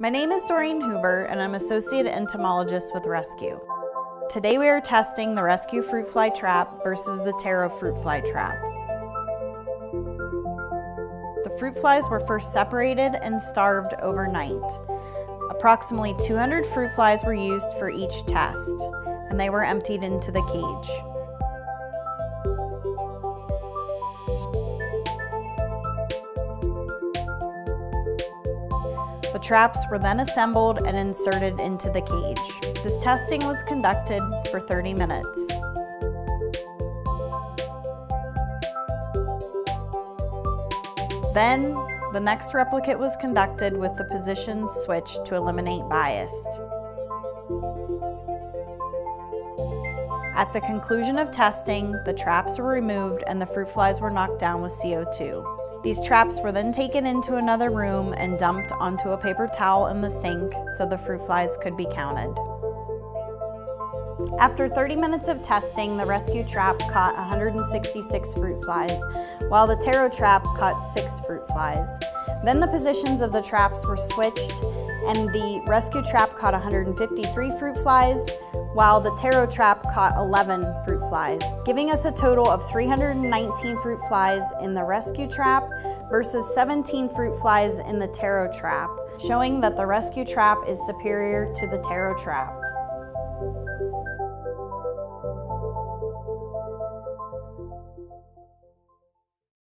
My name is Doreen Hoover and I'm Associate Entomologist with Rescue. Today we are testing the Rescue Fruit Fly Trap versus the Terro Fruit Fly Trap. The fruit flies were first separated and starved overnight. Approximately 200 fruit flies were used for each test, and they were emptied into the cage. The traps were then assembled and inserted into the cage. This testing was conducted for 30 minutes. Then, the next replicate was conducted with the positions switched to eliminate bias. At the conclusion of testing, the traps were removed and the fruit flies were knocked down with CO2. These traps were then taken into another room and dumped onto a paper towel in the sink so the fruit flies could be counted. After 30 minutes of testing, the rescue trap caught 166 fruit flies, while the Terro trap caught six fruit flies. Then the positions of the traps were switched and the rescue trap caught 153 fruit flies, while the Terro trap caught 11 fruit flies, giving us a total of 319 fruit flies in the rescue trap versus 17 fruit flies in the Terro trap, showing that the rescue trap is superior to the taro trap.